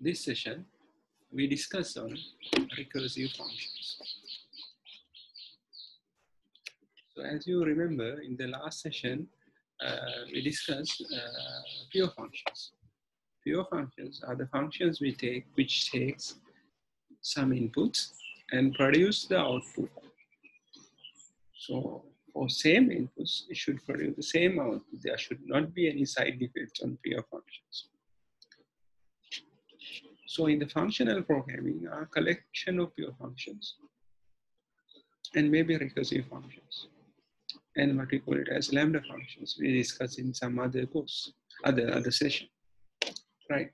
This session, we discuss on recursive functions. So as you remember, in the last session, uh, we discussed uh, pure functions. Pure functions are the functions we take, which takes some inputs and produce the output. So for same inputs, it should produce the same output. There should not be any side effects on pure functions. So in the functional programming, a collection of pure functions and maybe recursive functions and what we call it as lambda functions. We discuss in some other course, other other session, right?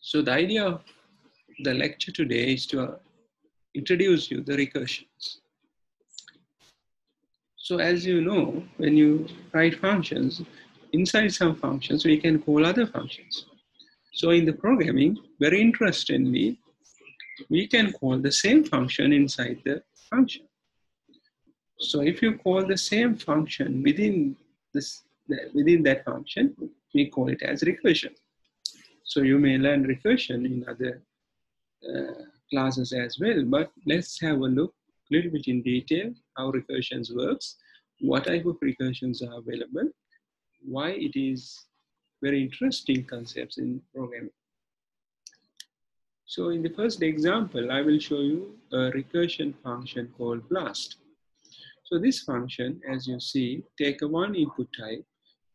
So the idea of the lecture today is to introduce you the recursions. So as you know, when you write functions, inside some functions, we can call other functions. So in the programming, very interestingly, we can call the same function inside the function. So if you call the same function within this within that function, we call it as recursion. So you may learn recursion in other uh, classes as well, but let's have a look a little bit in detail how recursions works, what type of recursions are available, why it is very interesting concepts in programming. So in the first example, I will show you a recursion function called BLAST. So this function, as you see, take a one input type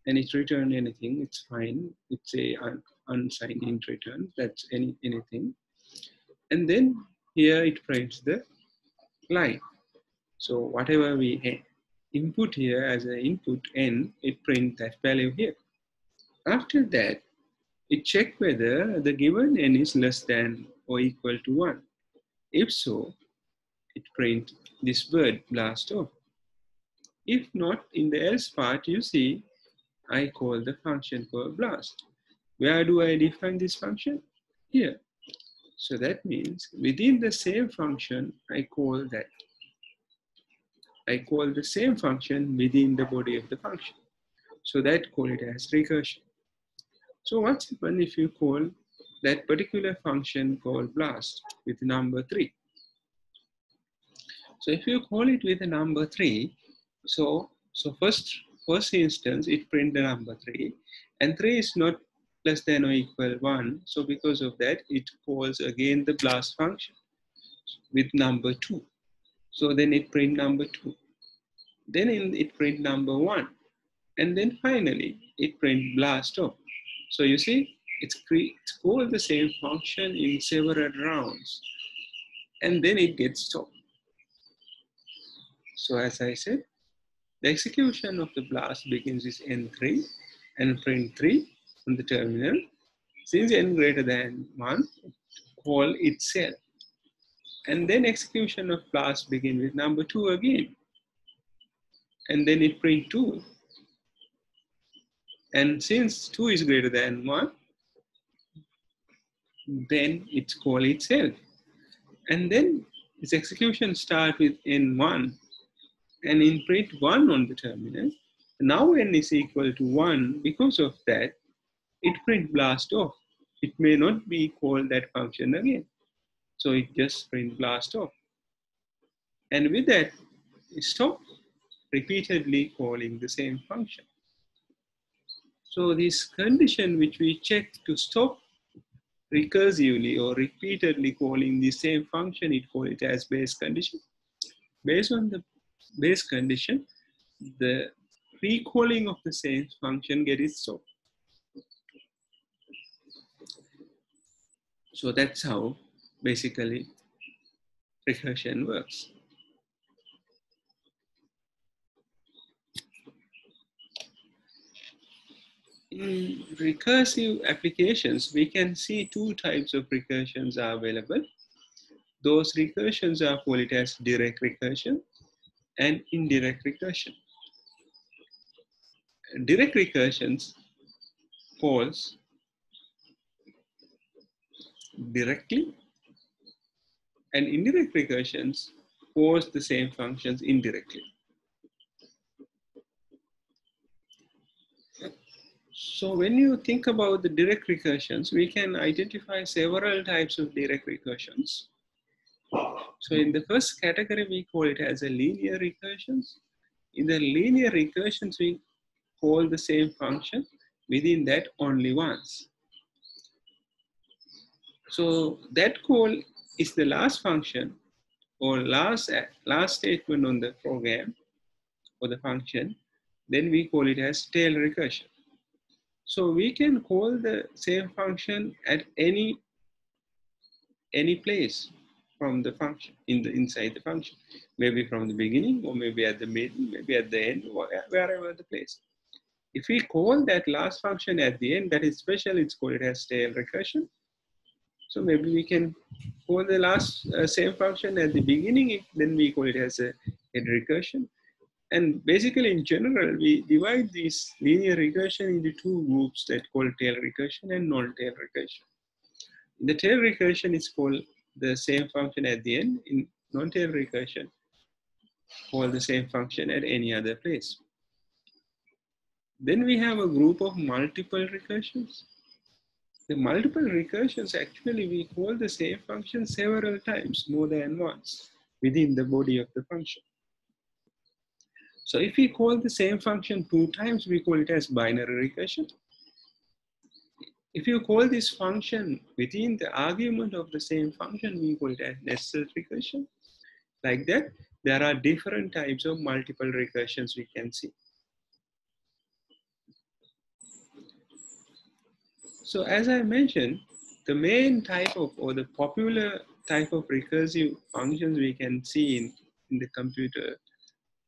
and it return anything, it's fine. It's a un unsigned int return, that's any anything. And then here it prints the line. So whatever we input here as an input n, it print that value here. After that, it check whether the given n is less than or equal to 1. If so, it print this word blast off. If not, in the else part, you see, I call the function called blast. Where do I define this function? Here. So that means within the same function, I call that. I call the same function within the body of the function. So that call it as recursion. So what's happen if you call that particular function called blast with number three? So if you call it with a number three, so, so first, first instance, it print the number three and three is not less than or equal one. So because of that, it calls again the blast function with number two. So then it print number two. Then it print number one. And then finally, it print blast off. So you see, it's, it's called the same function in several rounds. And then it gets stopped. So as I said, the execution of the blast begins with N3 and print 3 on the terminal. Since n greater than 1, call itself. And then execution of blast begin with number 2 again. And then it print 2. And since 2 is greater than 1, then it's call itself. And then its execution start with N1 and in print 1 on the terminal. Now n is equal to 1. Because of that, it print blast off. It may not be called that function again. So it just print blast off. And with that, stop repeatedly calling the same function. So this condition which we check to stop recursively or repeatedly calling the same function, it call it as base condition. Based on the base condition, the recalling of the same function gets stopped. So that's how basically recursion works. In recursive applications, we can see two types of recursions are available. Those recursions are called as direct recursion and indirect recursion. Direct recursions calls directly and indirect recursions calls the same functions indirectly. So when you think about the direct recursions, we can identify several types of direct recursions. So in the first category, we call it as a linear recursions. In the linear recursions, we call the same function within that only once. So that call is the last function or last, last statement on the program or the function, then we call it as tail recursion. So we can call the same function at any, any place from the function, in the inside the function. Maybe from the beginning or maybe at the middle, maybe at the end, wherever the place. If we call that last function at the end, that is special, it's called as tail recursion. So maybe we can call the last uh, same function at the beginning, then we call it as a head recursion. And basically in general, we divide this linear recursion into two groups that call tail recursion and non-tail recursion. The tail recursion is called the same function at the end. In non-tail recursion, call the same function at any other place. Then we have a group of multiple recursions. The multiple recursions actually we call the same function several times, more than once, within the body of the function. So if we call the same function two times, we call it as binary recursion. If you call this function within the argument of the same function, we call it as nested recursion. Like that, there are different types of multiple recursions we can see. So as I mentioned, the main type of or the popular type of recursive functions we can see in, in the computer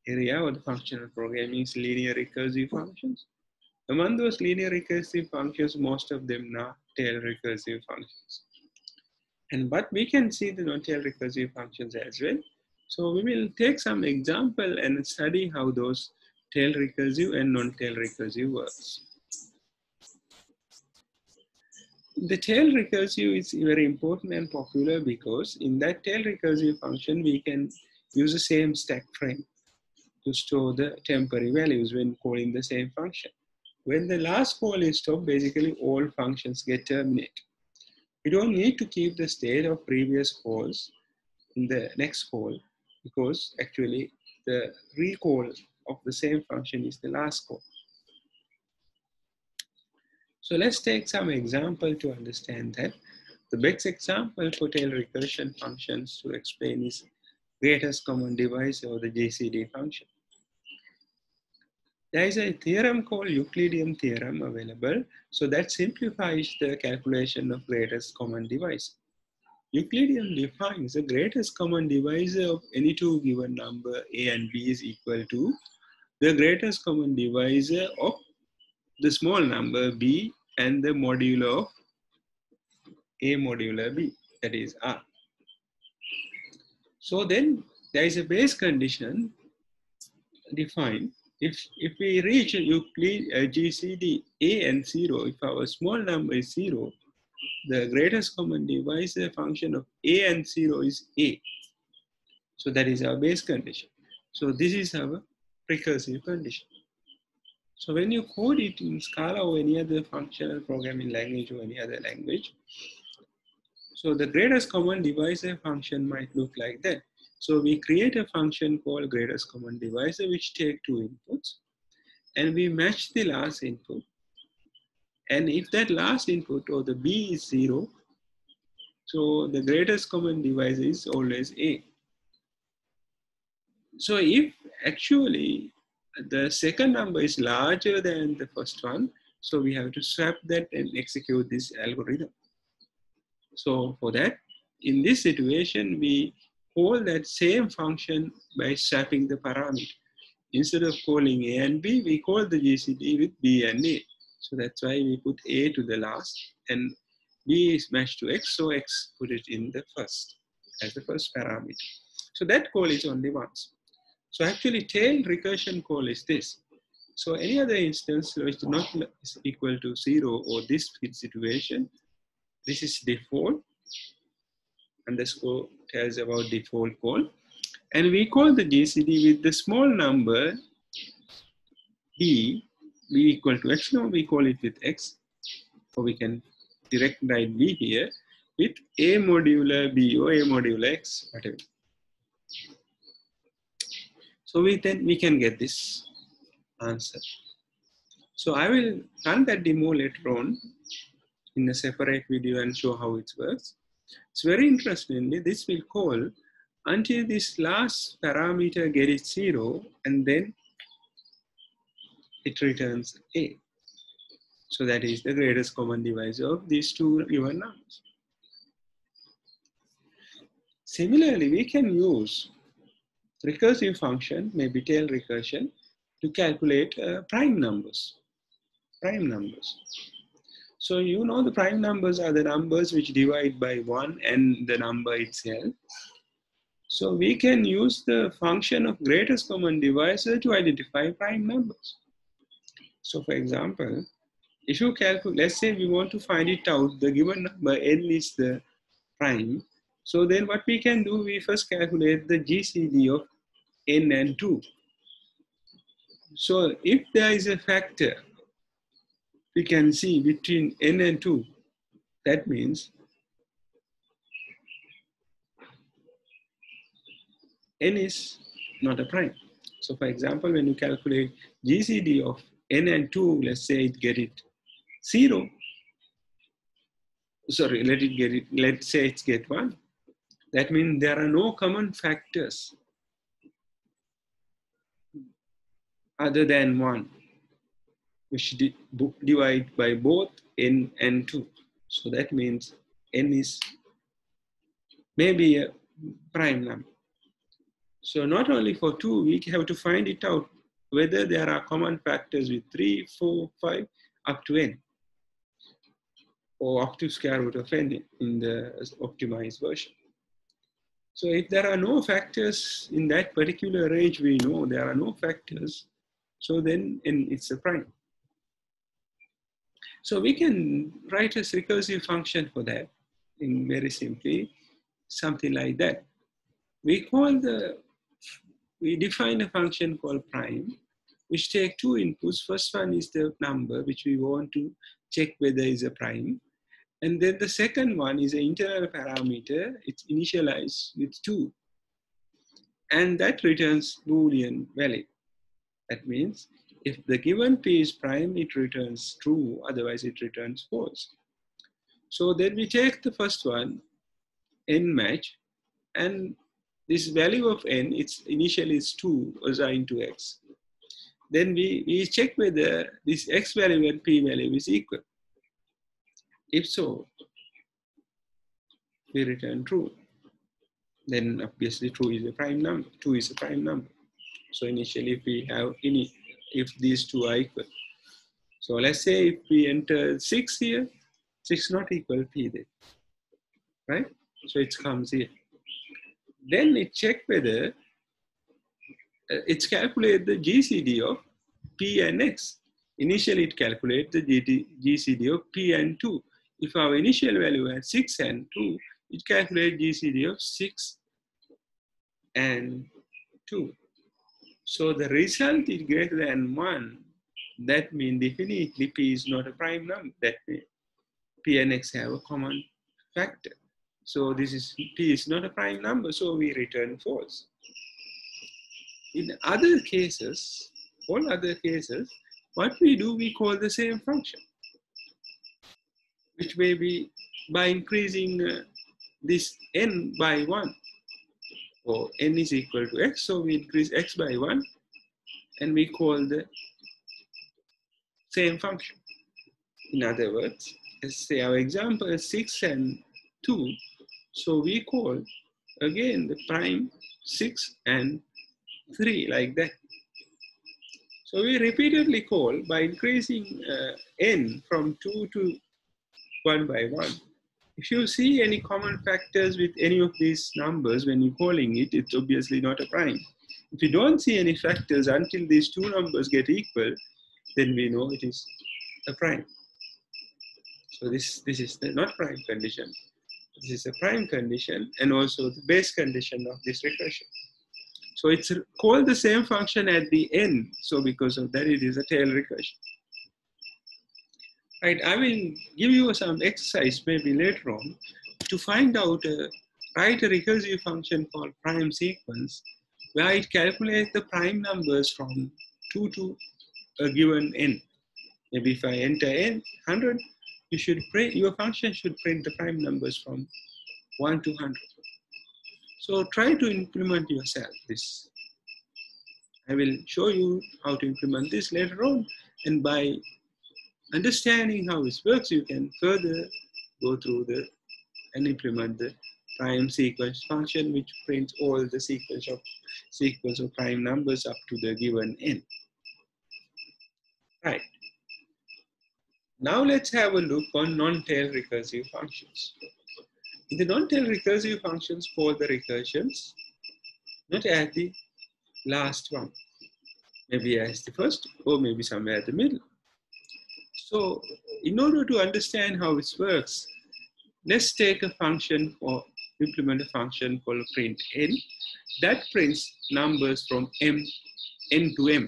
area or the functional programming is linear recursive functions. Among those linear recursive functions, most of them are tail recursive functions. And but we can see the non-tail recursive functions as well. So we will take some example and study how those tail recursive and non-tail recursive works. The tail recursive is very important and popular because in that tail recursive function, we can use the same stack frame to store the temporary values when calling the same function. When the last call is stopped, basically all functions get terminated. We don't need to keep the state of previous calls in the next call because actually the recall of the same function is the last call. So let's take some example to understand that. The best example for tail recursion functions to explain is greatest common divisor or the GCD function. There is a theorem called Euclidean theorem available. So that simplifies the calculation of greatest common divisor. Euclidean defines the greatest common divisor of any two given number a and b is equal to the greatest common divisor of the small number b and the modulo of a modulo b, that is r. So then there is a base condition defined if, if we reach Euclid uh, GCD A and 0, if our small number is 0, the greatest common divisor function of A and 0 is A. So that is our base condition. So this is our recursive condition. So when you code it in Scala or any other functional programming language or any other language, so the greatest common divisor function might look like that. So we create a function called greatest common divisor, which take two inputs, and we match the last input. And if that last input or the B is zero, so the greatest common divisor is always A. So if actually the second number is larger than the first one, so we have to swap that and execute this algorithm. So for that, in this situation, we call that same function by swapping the parameter. Instead of calling A and B, we call the GCD with B and A. So that's why we put A to the last and B is matched to X, so X put it in the first as the first parameter. So that call is only once. So actually tail recursion call is this. So any other instance which is not equal to zero or this situation, this is default underscore tells about default call. And we call the GCD with the small number b b equal to x. Now we call it with x. Or we can direct write b here with a modular b or a modular x, whatever. So we then we can get this answer. So I will run that demo later on in a separate video and show how it works. It's very interestingly, this will call until this last parameter gets zero and then it returns A. So that is the greatest common divisor of these two given numbers. Similarly, we can use recursive function, maybe tail recursion, to calculate uh, prime numbers. Prime numbers. So you know the prime numbers are the numbers which divide by 1 and the number itself. So we can use the function of greatest common divisor to identify prime numbers. So for example, if you calculate, let's say we want to find it out, the given number n is the prime. So then what we can do, we first calculate the GCD of n and 2. So if there is a factor, we can see between n and 2, that means n is not a prime. So for example, when you calculate GCD of n and 2, let's say it get it 0. Sorry, let it get it, let's say it's get 1. That means there are no common factors other than 1, which divide by both n and 2. So that means n is maybe a prime number. So not only for 2, we have to find it out whether there are common factors with 3, 4, 5, up to n, or up to square root of n in the optimized version. So if there are no factors in that particular range, we know there are no factors, so then n it's a prime. So we can write a recursive function for that in very simply, something like that. We call the we define a function called prime, which take two inputs. First one is the number, which we want to check whether is a prime. And then the second one is an internal parameter. It's initialized with two. And that returns Boolean value. That means if the given p is prime, it returns true, otherwise it returns false. So then we take the first one, n match, and this value of n, it's initially it's 2 assigned to x. Then we, we check whether this x value and p value is equal. If so, we return true. Then obviously true is a prime number. 2 is a prime number. So initially if we have any, if these two are equal. So let's say if we enter 6 here, 6 not equal p then, right? So it comes here. Then it check whether uh, it's calculate the GCD of P and X. Initially it calculates the GD, GCD of P and 2. If our initial value is 6 and 2, it calculates GCD of 6 and 2. So the result is greater than 1. That means definitely P is not a prime number. That means P and X have a common factor. So this is p is not a prime number, so we return false. In other cases, all other cases, what we do, we call the same function, which may be by increasing uh, this n by 1, or n is equal to x, so we increase x by 1, and we call the same function. In other words, let's say our example is 6 and 2, so we call again the prime 6 and 3 like that. So we repeatedly call by increasing uh, n from 2 to 1 by 1. If you see any common factors with any of these numbers when you're calling it, it's obviously not a prime. If you don't see any factors until these two numbers get equal, then we know it is a prime. So this, this is the not prime condition. This is a prime condition and also the base condition of this recursion. So it's called the same function at the end. So because of that, it is a tail recursion. Right, I will give you some exercise maybe later on to find out, uh, write a recursive function called prime sequence where it calculates the prime numbers from 2 to a given n. Maybe if I enter n 100, you should print, your function should print the prime numbers from 1 to 100. So try to implement yourself this. I will show you how to implement this later on and by understanding how this works, you can further go through the and implement the prime sequence function, which prints all the sequence of sequence of prime numbers up to the given n. Right. Now let's have a look on non-tail recursive functions. In the non-tail recursive functions, call the recursions, not at the last one, maybe as the first or maybe somewhere at the middle. So in order to understand how this works, let's take a function or implement a function called print n that prints numbers from m n to m.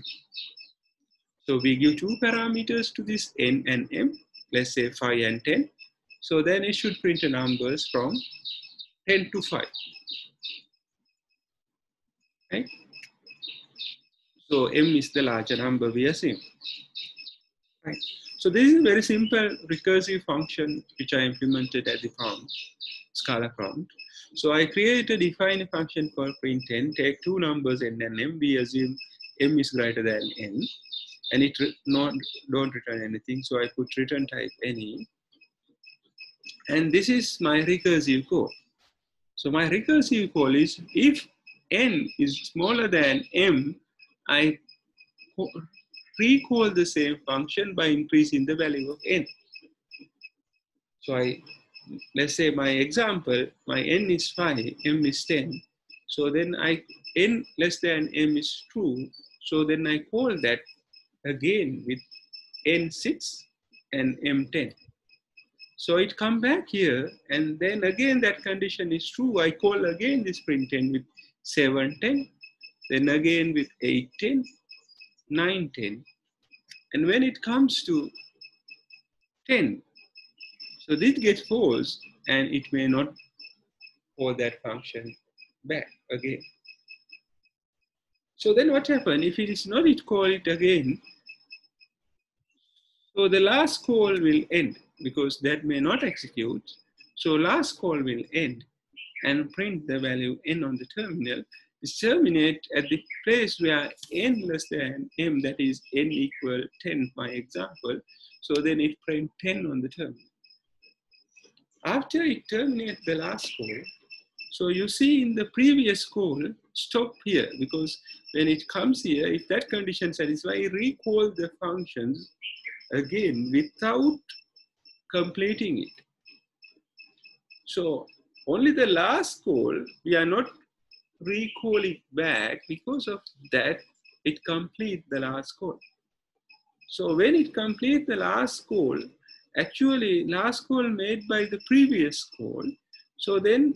So we give two parameters to this n and m, let's say 5 and 10. So then it should print the numbers from 10 to 5. Right? So m is the larger number we assume. Right. So this is a very simple recursive function which I implemented at the prompt, Scala prompt. So I created, a function called print n, take two numbers n and m, we assume m is greater than n, and it not don't return anything. So I put return type any, and this is my recursive call. So my recursive call is if n is smaller than m, I recall the same function by increasing the value of n. So I, let's say my example, my n is 5, m is 10. So then I, n less than m is true. So then I call that again with n6 and m10. So it come back here and then again that condition is true. I call again this print 10 with 710, then again with 810, 910. And when it comes to 10, so this gets false and it may not call that function back again. So then what happens if it is not it call it again? So the last call will end because that may not execute. So last call will end and print the value n on the terminal terminate at the place where n less than m, that is n equal 10, my example. So then it print 10 on the terminal. After it terminates the last call, so you see in the previous call, stop here because when it comes here, if that condition satisfies, recall the functions again without completing it. So only the last call, we are not recall it back because of that it complete the last call. So when it complete the last call actually last call made by the previous call so then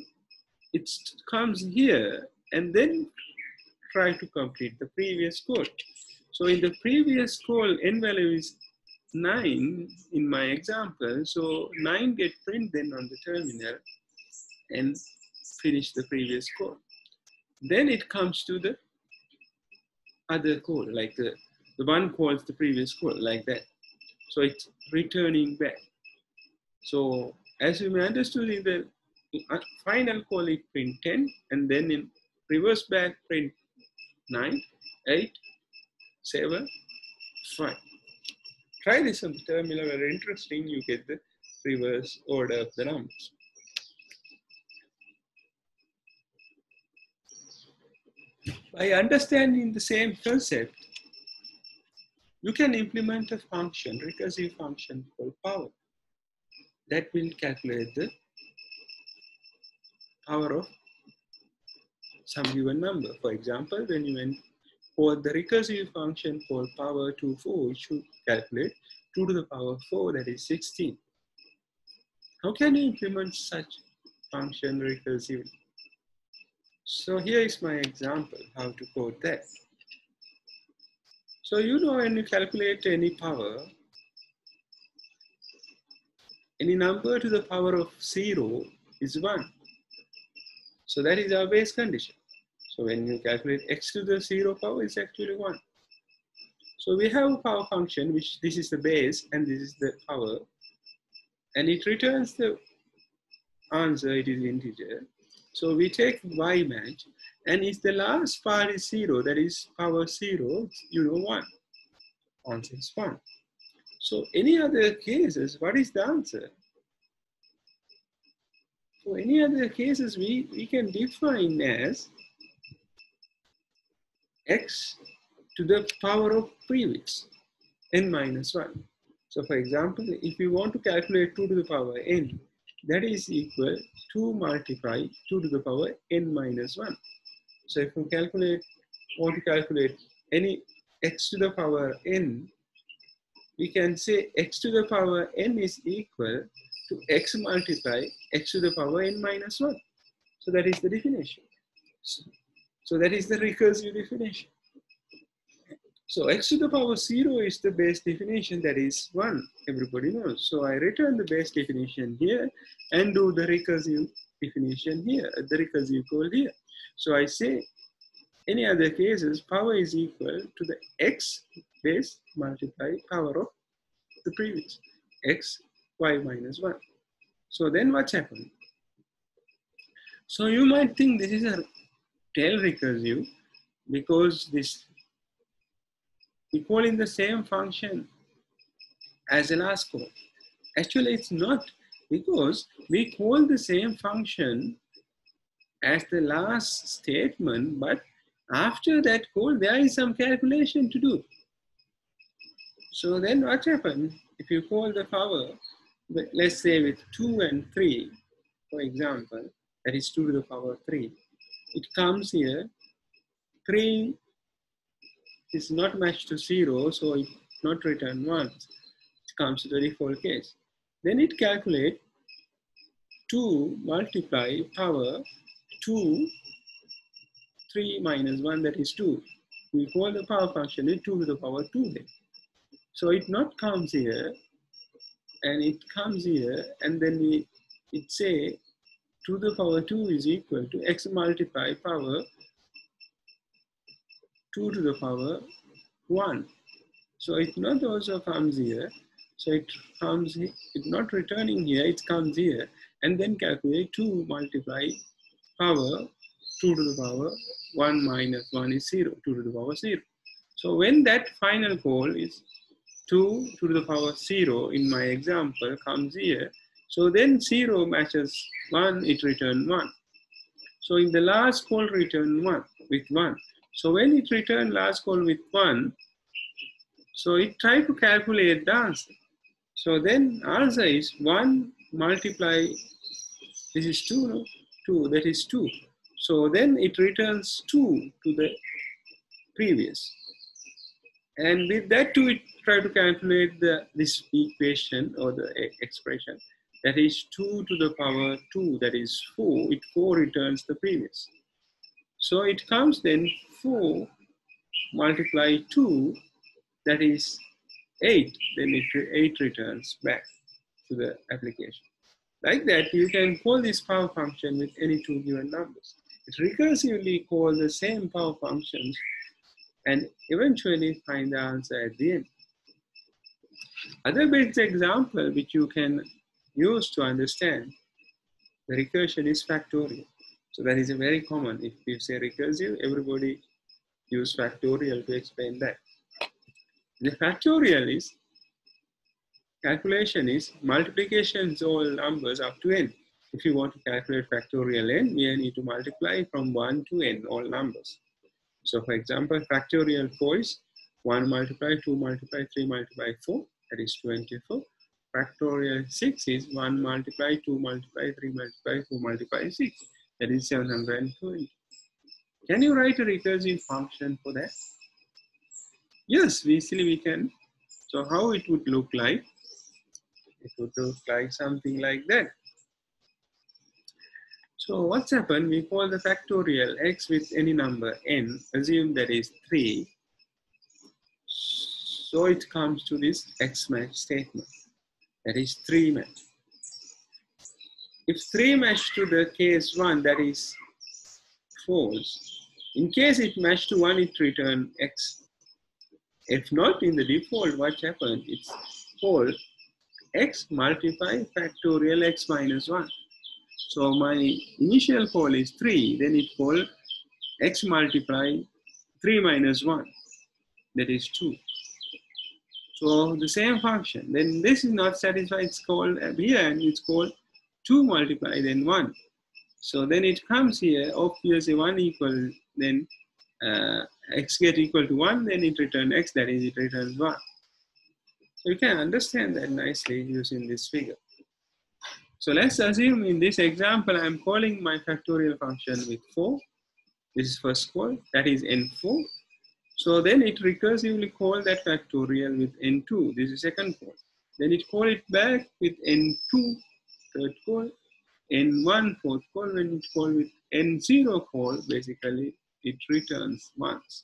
it comes here and then try to complete the previous call. So in the previous call n value is 9 in my example. So 9 get print then on the terminal and finish the previous call then it comes to the other code, like the, the one calls the previous code, like that. So it's returning back. So as you may understood in the uh, final call it print 10 and then in reverse back print 9, 8, 7, 5. Try this on the terminal, very interesting, you get the reverse order of the numbers. By understanding the same concept, you can implement a function, recursive function called power that will calculate the power of some given number. For example, when you for the recursive function called power to 4, it should calculate 2 to the power 4, that is 16. How can you implement such function recursively? So here is my example, how to code that. So you know when you calculate any power, any number to the power of 0 is 1. So that is our base condition. So when you calculate x to the 0 power, it's actually 1. So we have a power function, which this is the base and this is the power. And it returns the answer, it is integer. So we take y match and if the last part is 0, that is power 0, you know 1. Answer is 1. So any other cases, what is the answer? For any other cases, we, we can define as x to the power of prefix n minus 1. So for example, if we want to calculate 2 to the power n, that is equal to multiply 2 to the power n minus 1. So if we calculate, want to calculate any x to the power n, we can say x to the power n is equal to x multiply x to the power n minus 1. So that is the definition. So, so that is the recursive definition. So x to the power 0 is the base definition that is 1, everybody knows. So I return the base definition here and do the recursive definition here, the recursive code here. So I say any other cases, power is equal to the x base multiplied power of the previous x y minus 1. So then what's happened? So you might think this is a tail recursive because this in the same function as the last call. Actually, it's not because we call the same function as the last statement, but after that call, there is some calculation to do. So then what happens if you call the power, let's say with 2 and 3, for example, that is 2 to the power 3, it comes here, 3 is not matched to 0, so it not return 1. It comes to the default case. Then it calculate 2 multiply power 2 3 minus 1 that is 2. We call the power function is 2 to the power 2 then. So it not comes here and it comes here and then we it say 2 to the power 2 is equal to x multiply power 2 to the power 1. So it not also comes here. So it comes, it not returning here, it comes here and then calculate 2 multiply power 2 to the power 1 minus 1 is 0, 2 to the power 0. So when that final call is 2 to the power 0 in my example comes here, so then 0 matches 1, it return 1. So in the last call return 1 with 1. So when it returned last call with 1, so it tried to calculate the answer. So then answer is 1 multiply, this is 2, no? 2, that is 2. So then it returns 2 to the previous. And with that 2, it try to calculate the, this equation or the expression. That is 2 to the power 2, that is 4. It 4 returns the previous. So it comes then 4 multiply 2, that is 8. Then it 8 returns back to the application. Like that, you can call this power function with any two given numbers it recursively calls the same power functions and eventually find the answer at the end. Other basic example which you can use to understand the recursion is factorial. So that is a very common. If you say recursive, everybody use factorial to explain that. The factorial is calculation is multiplications all numbers up to n. If you want to calculate factorial n, we need to multiply from 1 to n, all numbers. So for example, factorial 4 is 1 multiply, 2 multiply, 3 multiply 4, that is 24. Factorial 6 is 1 multiply, 2 multiply, 3 multiply, 4 multiply 6, that is 720. Can you write a recursive function for that? Yes, easily we can. So how it would look like? It would look like something like that. So what's happened, we call the factorial x with any number n, assume that is 3. So it comes to this x match statement, that is 3 match. if 3 match to the case 1, that is false. In case it match to 1, it return x. If not in the default, what happened? It's false. x multiply factorial x minus 1. So my initial call is 3, then it call x multiply 3 minus 1, that is 2. So the same function, then this is not satisfied, it's called uh, here and it's called 2 multiply then 1. So then it comes here, obviously 1 equal, then uh, x get equal to 1, then it returns x, that is it returns 1. So you can understand that nicely using this figure. So let's assume in this example, I'm calling my factorial function with 4. This is first call, that is n4. So then it recursively call that factorial with n2. This is second call. Then it call it back with n2 third call, n1 fourth call, when it call with n0 call, basically it returns once.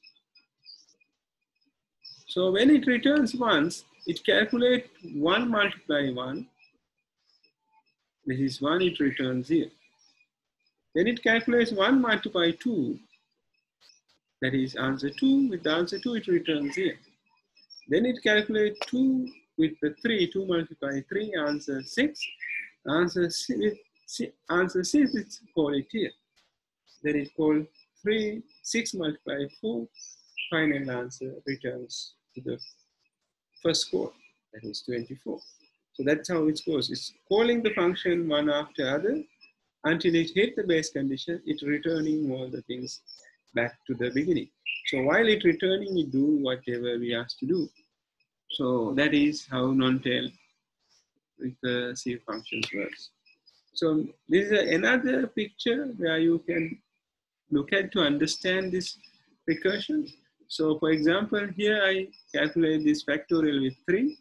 So when it returns once, it calculates 1 multiply 1. This is 1, it returns here. Then it calculates 1 multiply 2. That is answer 2. With the answer 2, it returns here. Then it calculates 2 with the 3. 2 multiply 3, answer 6. Answer C, C, answer C is called it here. Then it called 3, 6 multiplied 4. Final answer returns to the first score, that is 24. So that's how it goes. It's calling the function one after other until it hit the base condition, it returning all the things back to the beginning. So while it returning, it do whatever we asked to do. So that is how non-tail recursive functions works. So this is another picture where you can look at to understand this recursion. So for example, here I calculate this factorial with 3.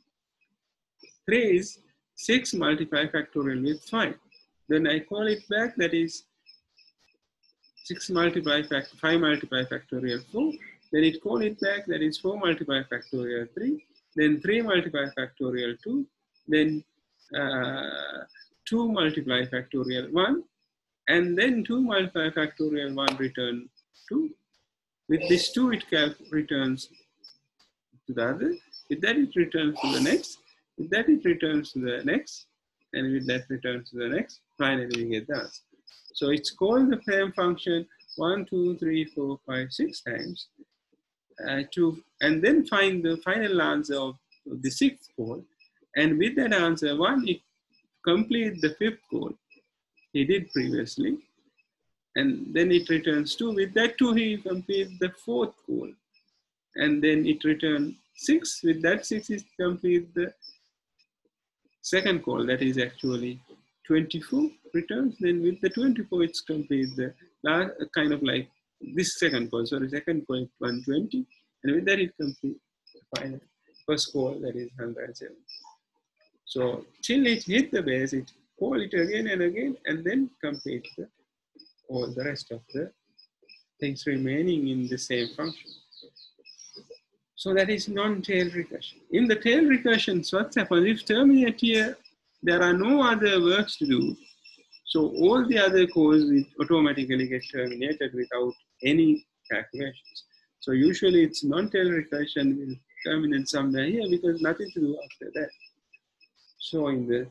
3 is 6 multiply factorial with 5. Then I call it back, that is 6 multiply fact 5 multiply factorial 4. Then it call it back, that is 4 multiply factorial 3. Then 3 multiply factorial 2. Then uh, 2 multiply factorial 1 and then 2 multiply factorial 1 return 2. With this 2 it returns to the other. With that it returns to the next. With that it returns to the next. And with that returns to the next. Finally we get that. So it's called the frame function 1, 2, 3, 4, 5, 6 times. Uh, to, and then find the final answer of the sixth call and with that answer, one, he complete the fifth call he did previously. And then it returns two. With that two, he complete the fourth call. And then it returns six. With that six, is complete the second call. That is actually 24 returns. Then with the 24, it's complete the last, kind of like this second call. Sorry, second call 120. And with that, it complete the final first call that is 107. So till it hit the base, it call it again and again, and then complete the, all the rest of the things remaining in the same function. So that is non-tail recursion. In the tail recursions, what happens if terminate here, there are no other works to do. So all the other calls will automatically get terminated without any calculations. So usually it's non-tail recursion will terminate somewhere here because nothing to do after that. So in the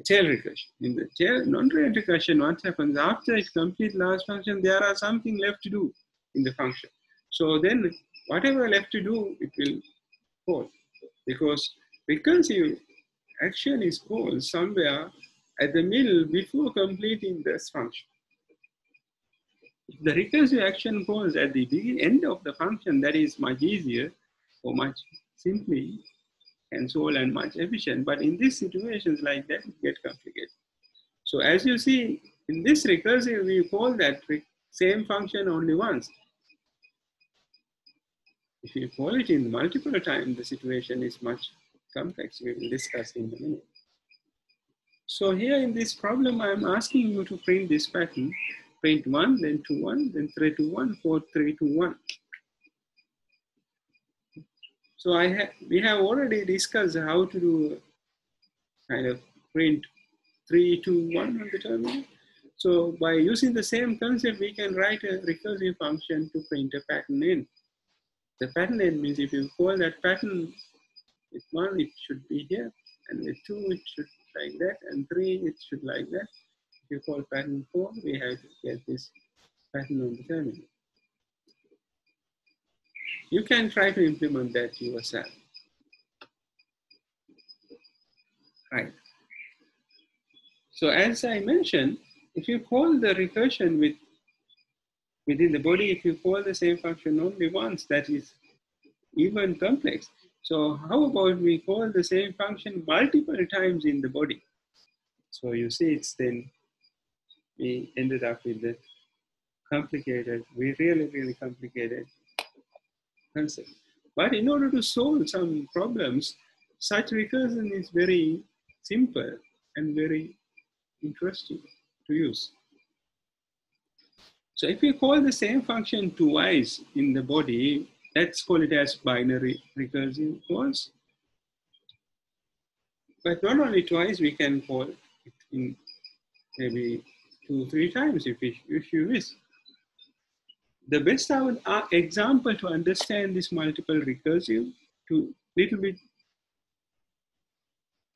tail recursion, in the tail non-tail recursion, what happens after it complete last function, there are something left to do in the function. So then whatever left to do, it will call because recursive action is called somewhere at the middle before completing this function. If the recursive action calls at the end of the function, that is much easier or much simply and so on and much efficient. But in these situations like that, it gets complicated. So as you see, in this recursive, we call that same function only once. If you call it in multiple times, the situation is much complex. We will discuss in a minute. So here in this problem, I'm asking you to print this pattern. Print 1, then 2, 1, then 3, 2, 1, 4, 3, 2, 1. So I ha we have already discussed how to do kind of print 3, 2, 1 on the terminal. So by using the same concept, we can write a recursive function to print a pattern in. The pattern in means if you call that pattern with 1, it should be here, and with 2, it should like that, and 3, it should like that. If you call pattern 4, we have to get this pattern on the terminal. You can try to implement that yourself. Right. So as I mentioned, if you call the recursion with within the body, if you call the same function only once, that is even complex. So how about we call the same function multiple times in the body? So you see it's then we ended up with the complicated, we really, really complicated concept. But in order to solve some problems, such recursion is very simple and very interesting to use. So if we call the same function twice in the body, let's call it as binary recursive calls. But not only twice, we can call it in maybe two, three times if, if you wish. The best uh, example to understand this multiple recursive to little bit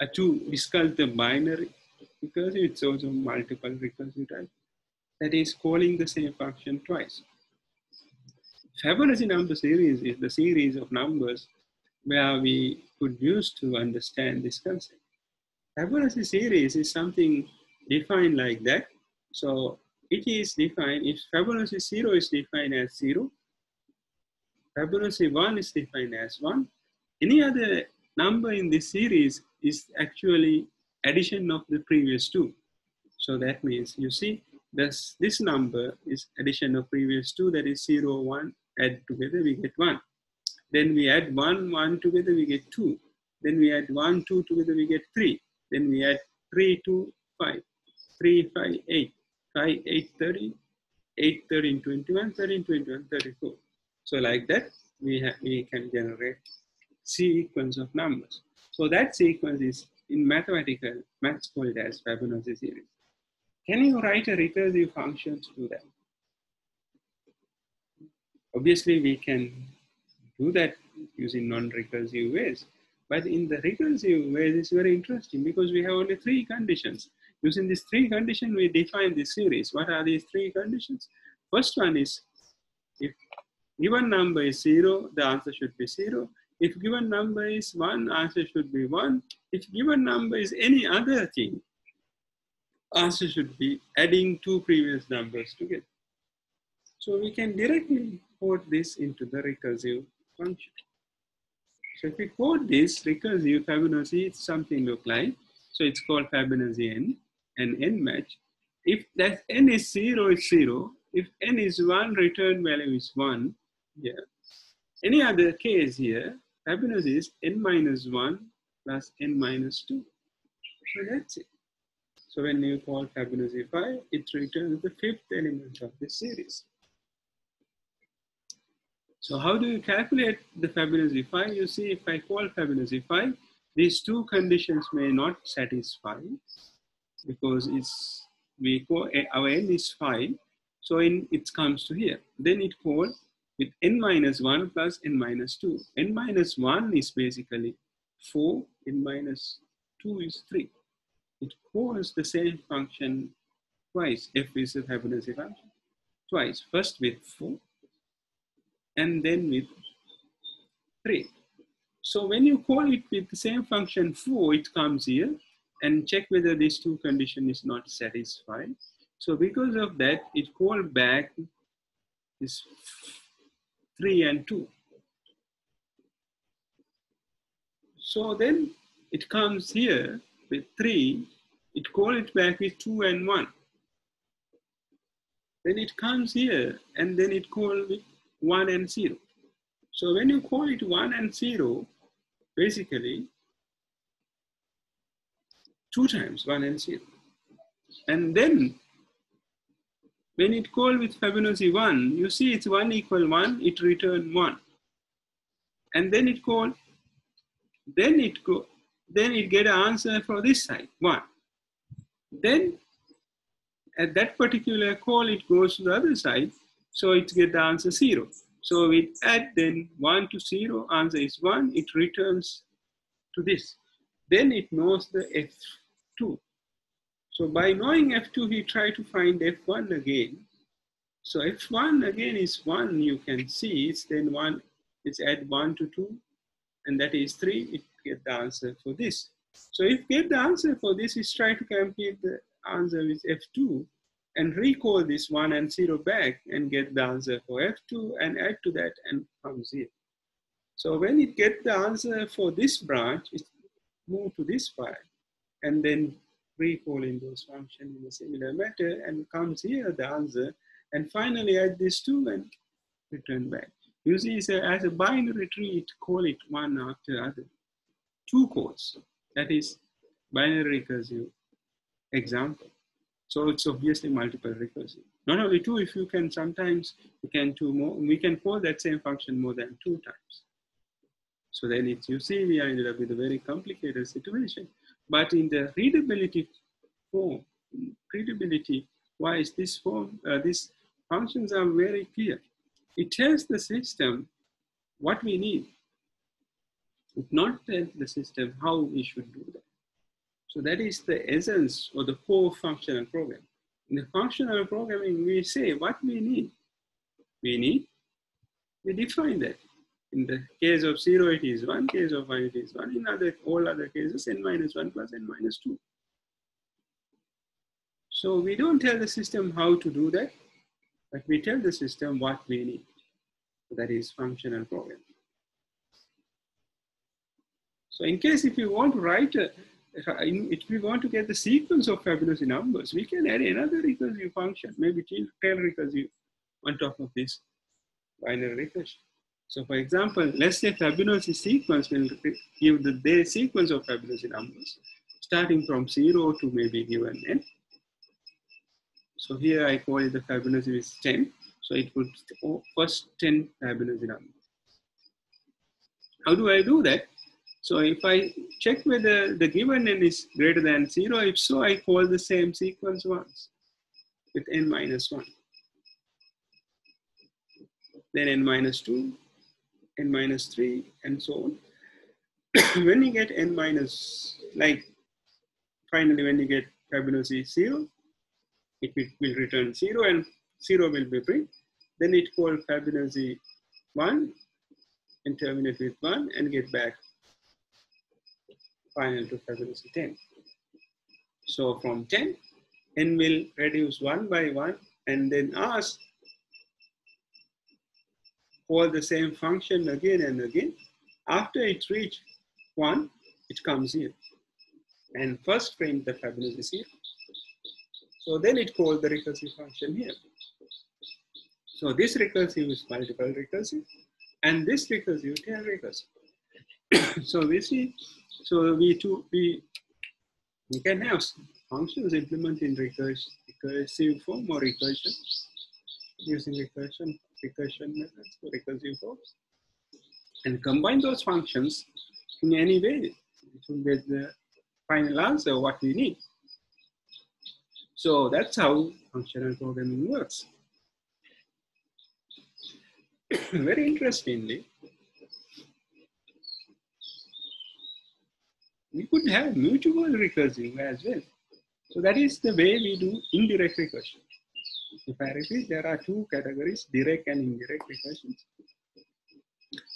uh, to discuss the binary because it's also multiple recursive type. That is calling the same function twice. Fibonacci number series is the series of numbers where we could use to understand this concept. Fibonacci series is something defined like that. So it is defined, if Fibonacci 0 is defined as 0, Fibonacci 1 is defined as 1, any other number in this series is actually addition of the previous two. So that means you see this, this number is addition of previous two that is 0, 1, add together we get 1. Then we add 1, 1 together we get 2. Then we add 1, 2 together we get 3. Then we add 3, 2, 5. 3, 5, 8. 5, 8, 30. 8, 13, 21, 13, 21, 34. So like that, we, have, we can generate sequence of numbers. So that sequence is in mathematical, maths called as Fibonacci series. Can you write a recursive function to do that? Obviously, we can do that using non-recursive ways. But in the recursive ways, it's very interesting because we have only three conditions. Using these three conditions, we define this series. What are these three conditions? First one is, if given number is zero, the answer should be zero. If given number is 1, answer should be 1. If given number is any other thing, answer should be adding two previous numbers together. So we can directly put this into the recursive function. So if we code this recursive Fibonacci, something look like. So it's called Fibonacci n and n match. If that n is zero, it's zero. If n is one, return value is one. Yeah. Any other case here, Fibonacci is n minus 1 plus n minus 2. So that's it. So when you call Fibonacci 5, it returns the fifth element of the series. So how do you calculate the Fibonacci 5? You see, if I call Fibonacci 5, these two conditions may not satisfy because it's we call eh, our n is 5, so in, it comes to here. Then it calls with n minus 1 plus n minus 2. n minus 1 is basically 4, n minus 2 is 3. It calls the same function twice, f is a Fibonacci function, twice, first with 4 and then with 3. So when you call it with the same function 4, it comes here and check whether this two condition is not satisfied. So because of that, it called back this 3 and 2. So then it comes here with 3, it calls it back with 2 and 1. Then it comes here and then it calls with 1 and 0. So when you call it 1 and 0, basically two times 1 and 0. And then when it call with Fibonacci 1, you see it's 1 equal 1, it return 1. And then it call, then it go, then it get an answer for this side, 1. Then at that particular call, it goes to the other side. So it get the answer zero. So we add then one to zero, answer is one, it returns to this. Then it knows the F2. So by knowing F2, he try to find F1 again. So F1 again is one, you can see, it's then one, it's add one to two, and that is three, it get the answer for this. So if get the answer for this, is try to complete the answer with F2 and recall this one and zero back and get the answer for F2 and add to that and comes here. So when it get the answer for this branch, it move to this file and then recalling those functions in a similar manner and comes here the answer and finally add this two and return back. You see, so as a binary tree, it call it one after other. Two calls, that is binary recursive example. So it's obviously multiple recursive. Not only two, if you can sometimes, you can two more, we can call that same function more than two times. So then it's, you see, we ended up with a very complicated situation. But in the readability form, readability wise, this form, uh, these functions are very clear. It tells the system what we need. It not tell the system how we should do that. So that is the essence or the core functional program. In the functional programming, we say what we need. We need, we define that. In the case of zero, it is one, case of one, it is one. In other, all other cases, n minus one plus n minus two. So we don't tell the system how to do that, but we tell the system what we need. That is functional programming. So in case if you want to write a, if we want to get the sequence of Fibonacci numbers, we can add another recursive function, maybe tail recursive on top of this binary recursion. So for example, let's say Fibonacci sequence will give the sequence of Fibonacci numbers, starting from zero to maybe given n. So here I call it the Fibonacci is 10. So it would first 10 Fibonacci numbers. How do I do that? So if I check whether the given n is greater than zero, if so, I call the same sequence once with n minus one. Then n minus two, n minus three, and so on. when you get n minus, like finally when you get Fibonacci zero, it will, return zero and zero will be print. Then it call Fibonacci one and terminate with one and get back final to Fibonacci 10. So from 10, n will reduce one by one and then ask for the same function again and again. After it reach one, it comes here. And first print the Fibonacci here. So then it calls the recursive function here. So this recursive is multiple recursive and this recursive tail recursive. so we see so we to we we can have functions implemented in recursive, recursive form or recursion using recursion recursion methods recursive forms and combine those functions in any way to get the final answer what we need. So that's how functional programming works. Very interestingly, we could have mutual recursive as well. So that is the way we do indirect recursion. Repeat, there are two categories, direct and indirect recursions.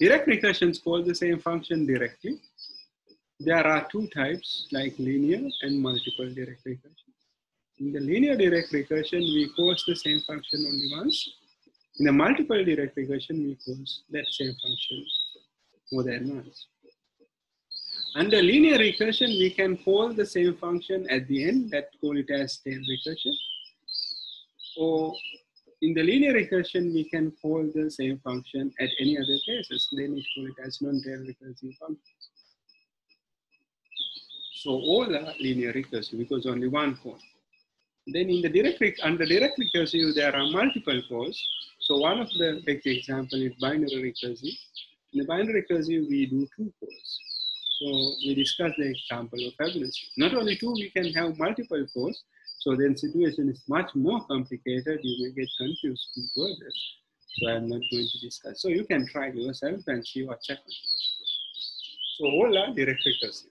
Direct recursions call the same function directly. There are two types like linear and multiple direct recursion. In the linear direct recursion, we call the same function only once. In the multiple direct recursion, we call that same function more than once. Under linear recursion, we can call the same function at the end that call it as tail recursion. Or in the linear recursion, we can call the same function at any other cases. Then we call it as non-tail recursive function. So all are linear recursive because only one call. Then in the direct under direct recursive, there are multiple calls. So one of the like example is binary recursive. In the binary recursive, we do two calls. So we discussed the example of fabulous. Not only two, we can have multiple fours. So then situation is much more complicated. You may get confused further. So I'm not going to discuss. So you can try yourself and see what happens. So all are direct recursive.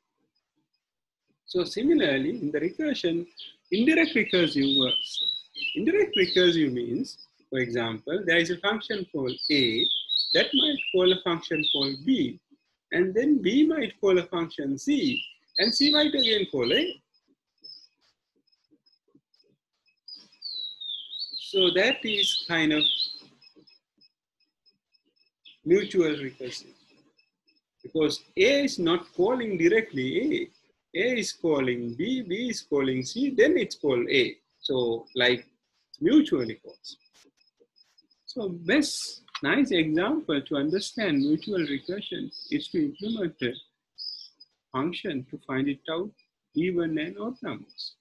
So similarly, in the recursion, indirect recursive works. Indirect recursive means, for example, there is a function called A that might call a function called B, and then B might call a function C, and C might again call A. So that is kind of mutual recursive. Because A is not calling directly A. A is calling B, B is calling C, then it's called A. So like mutually calls. So best nice example to understand mutual recursion is to implement a function to find it out even and odd numbers.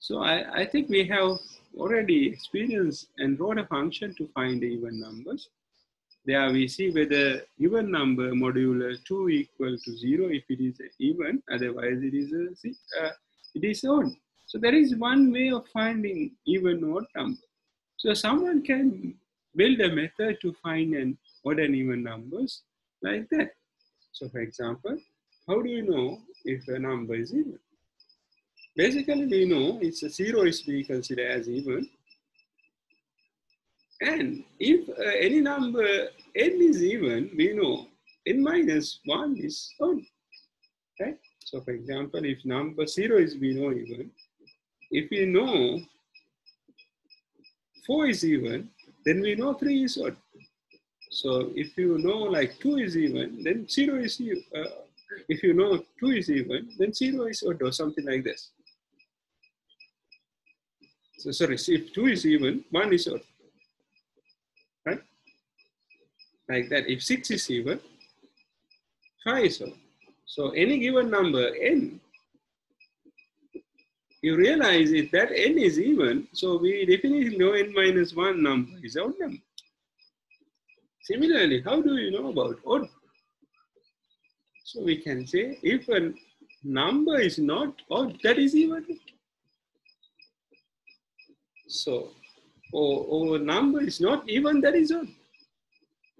So I, I think we have already experienced and wrote a function to find even numbers. There we see whether even number modulo 2 equal to 0 if it is even, otherwise it is, a, uh, it is odd. So there is one way of finding even odd number. So someone can build a method to find an odd and even numbers like that. So for example, how do you know if a number is even? Basically, we know it's a zero is to be considered as even and if uh, any number n is even, we know n minus 1 is odd. Right? So for example, if number 0 is we know even, if we know 4 is even, then we know 3 is odd. So if you know like 2 is even, then 0 is uh, if you know 2 is even, then 0 is odd or something like this. So sorry, if 2 is even, 1 is odd right? like that. If 6 is even, 5 is odd. So any given number n, you realize if that n is even, so we definitely know n minus 1 number is odd number. Similarly, how do you know about odd? So we can say if a number is not odd, that is even. So, or, or number is not even, that is odd.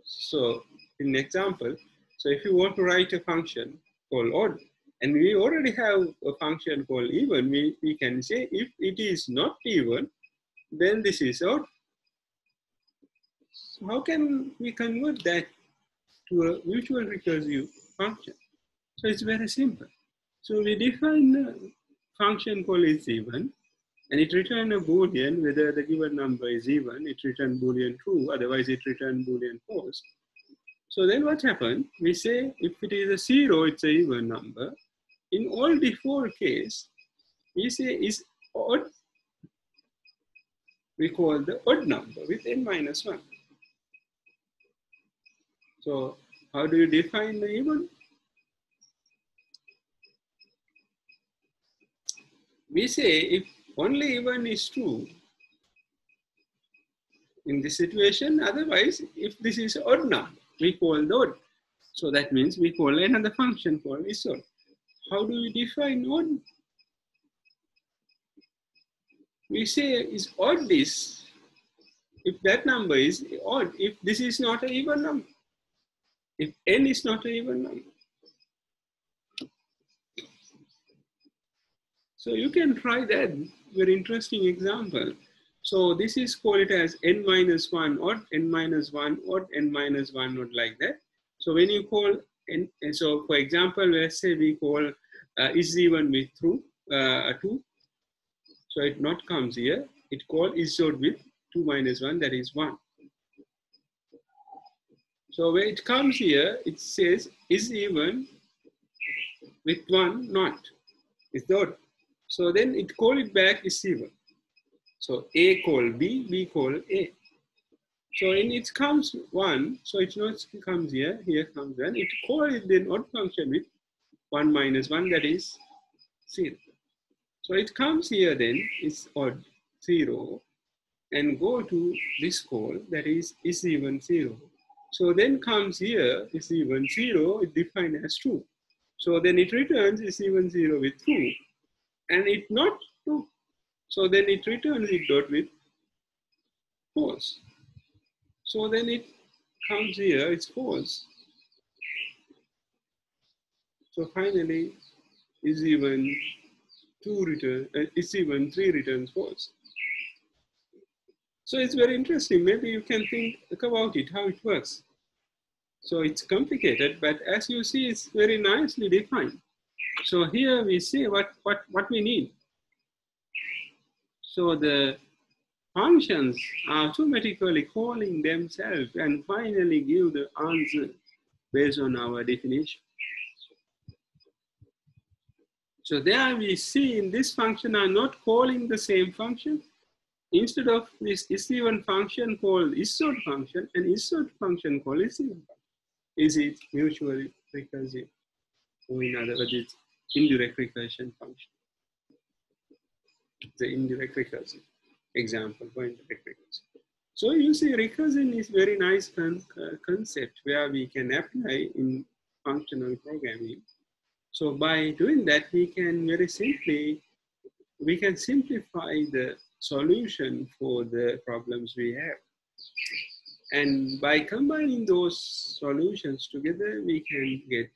So in example, so if you want to write a function called odd, and we already have a function called even, we, we can say if it is not even, then this is odd. So how can we convert that to a mutual recursive function? So it's very simple. So we define a function called is even, and it returns a boolean whether the given number is even, it returns boolean true, otherwise it returns boolean false. So then what happened? We say if it is a zero, it's a even number. In all default case, we say is odd. We call the odd number with n minus one. So how do you define the even? We say if only even is true in this situation, otherwise if this is odd number we call odd. So that means we call another function called is odd. How do we define odd? We say is odd this if that number is odd, if this is not an even number, if n is not an even number. So you can try that very interesting example. So this is called as n minus 1 or n minus 1 or n minus 1 not like that. So when you call n, so for example, let's say we call uh, is even with through uh, 2. So it not comes here. It call is odd with 2 minus 1, that is 1. So when it comes here, it says is even with 1 not. It's odd. So then it call it back is even. So A call B, B call A. So in it comes one, so it not comes here, here comes one. It call it then odd function with one minus one, that is zero. So it comes here then, it's odd, zero, and go to this call, that is, is even zero. So then comes here, is even zero, it defined as true. So then it returns is even zero with true. And it not true. So then it returns it dot with false. So then it comes here, it's false. So finally, is even two return, uh, even three returns false. So it's very interesting. Maybe you can think about it, how it works. So it's complicated, but as you see, it's very nicely defined. So here we see what, what, what we need. So the functions are automatically calling themselves and finally give the answer based on our definition. So there we see in this function are not calling the same function. Instead of this is-even function called is-odd function and is-odd function called is-even. Is it mutually recursive? Or in other words, it's indirect recursion function. The indirect recursion example for indirect recursion. So you see recursion is very nice con uh, concept where we can apply in functional programming so by doing that, we can very simply, we can simplify the solution for the problems we have. And by combining those solutions together, we can get,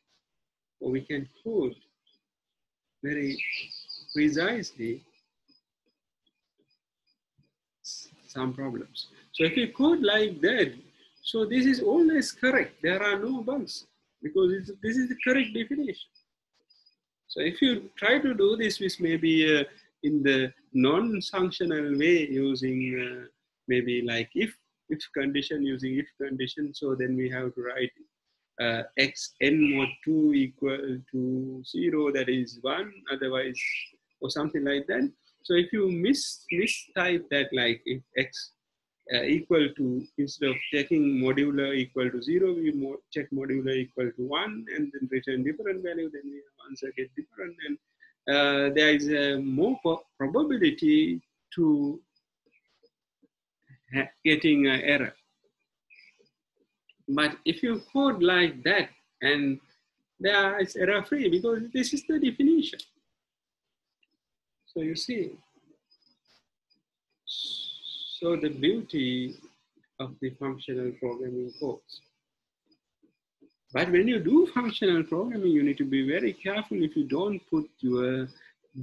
we can code very precisely some problems. So if you code like that, so this is always correct. There are no bugs because this is the correct definition. So if you try to do this with maybe uh, in the non-functional way using uh, maybe like if if condition using if condition, so then we have to write uh, x n mod 2 equal to 0 that is 1 otherwise or something like that. So if you miss mistype that like if x uh, equal to, instead of checking modular equal to zero, we mo check modular equal to one and then return different value, then we answer get different. And uh, there is a more probability to getting an error. But if you code like that, and there is error free because this is the definition. So you see, so the beauty of the functional programming course. But when you do functional programming, you need to be very careful if you don't put your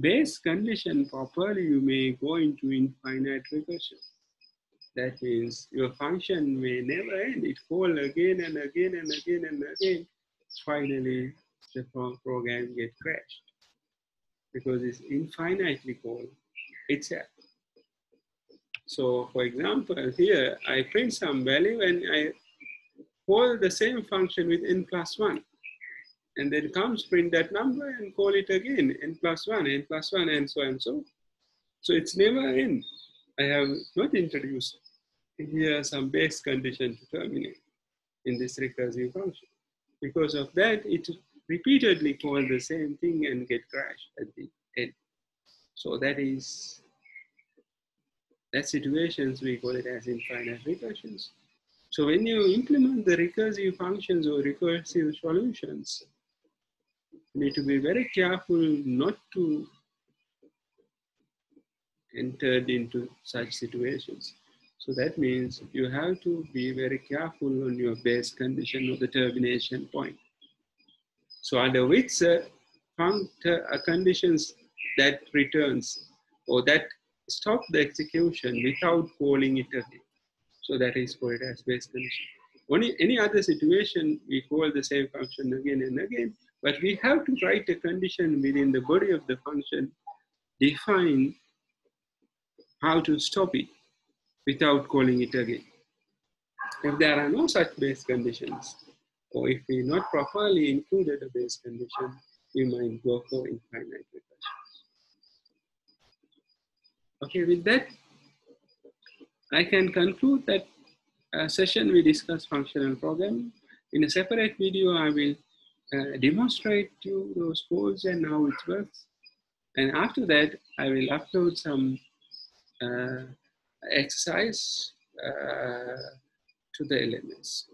base condition properly, you may go into infinite recursion. That means your function may never end. It call again and again and again and again. Finally, the program get crashed because it's infinitely called itself. So for example, here I print some value and I call the same function with n plus one. And then comes print that number and call it again, n plus one, n plus one, and so and so. So it's never end. I have not introduced here are some base condition to terminate in this recursive function. Because of that, it repeatedly calls the same thing and get crashed at the end. So that is that situations, we call it as infinite recursions. So when you implement the recursive functions or recursive solutions, you need to be very careful not to enter into such situations. So that means you have to be very careful on your base condition of the termination point. So under which uh, uh, conditions that returns or that stop the execution without calling it again. So that is called as base condition. Only any other situation, we call the same function again and again, but we have to write a condition within the body of the function, define how to stop it without calling it again. If there are no such base conditions, or if we not properly included a base condition, we might go for infinite recursion. Okay, with that, I can conclude that uh, session we discuss functional programming. In a separate video, I will uh, demonstrate you those codes and how it works. And after that, I will upload some uh, exercise uh, to the LMS.